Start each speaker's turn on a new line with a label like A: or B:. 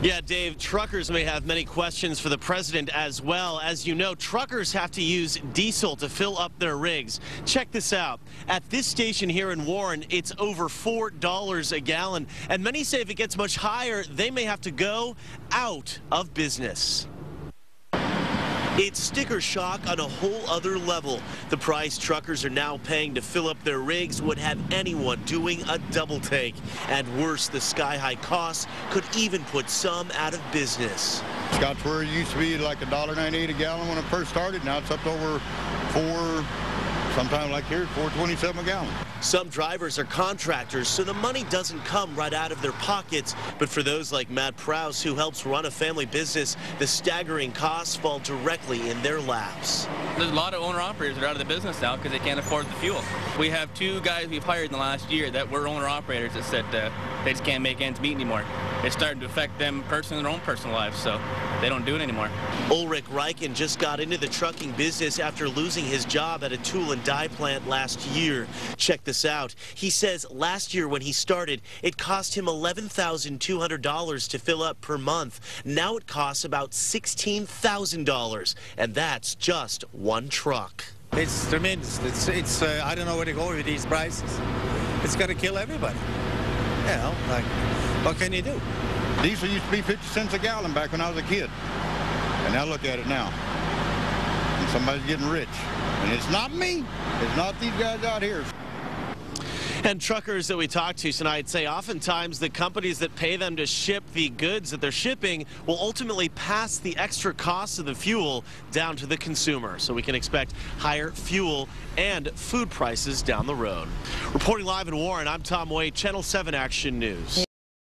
A: Yeah, Dave, truckers may have many questions for the president as well. As you know, truckers have to use diesel to fill up their rigs. Check this out. At this station here in Warren, it's over $4 a gallon. And many say if it gets much higher, they may have to go out of business. It's sticker shock on a whole other level. The price truckers are now paying to fill up their rigs would have anyone doing a double take. And worse, the sky-high costs could even put some out of business.
B: To where it used to be like $1.98 a gallon when it first started. Now it's up over four, sometimes like here, 427 a gallon.
A: Some drivers are contractors, so the money doesn't come right out of their pockets. But for those like Matt Prouse, who helps run a family business, the staggering costs fall directly in their laps.
C: There's a lot of owner-operators that are out of the business now because they can't afford the fuel. We have two guys we've hired in the last year that were owner-operators that said uh, they just can't make ends meet anymore. It's starting to affect them personally in their own personal lives, so they don't do it anymore.
A: Ulrich Reichen just got into the trucking business after losing his job at a tool and die plant last year. Check this out. He says last year when he started, it cost him $11,200 to fill up per month. Now it costs about $16,000, and that's just one truck.
D: It's tremendous. It's, it's uh, I don't know where to go with these prices. It's going to kill everybody. You know, like, what can you do?
B: Diesel used to be 50 cents a gallon back when I was a kid. And now look at it now. Somebody's getting rich. And it's not me. It's not these guys out here.
A: And truckers that we talked to tonight say oftentimes the companies that pay them to ship the goods that they're shipping will ultimately pass the extra cost of the fuel down to the consumer. So we can expect higher fuel and food prices down the road. Reporting live in Warren, I'm Tom Way, Channel 7 Action News.